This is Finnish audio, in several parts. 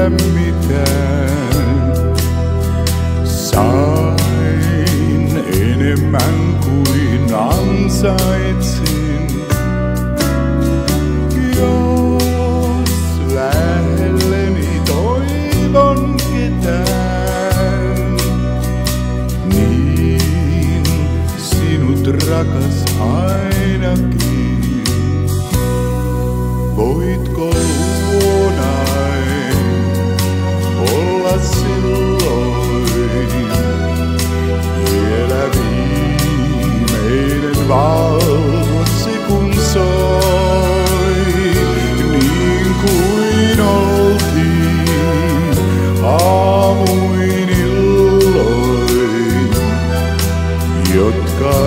tiedä mitään. Sain enemmän kuin ansaitsin. Jos lähelleni toivon ketään, niin sinut rakas ainakin.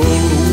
Oh.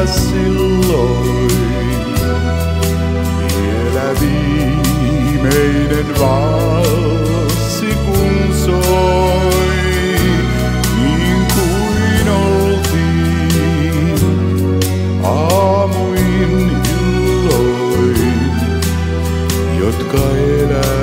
vielä silloin. Vielä viimeinen valssi kun soi, niin kuin oltiin aamuin illoin, jotka elää.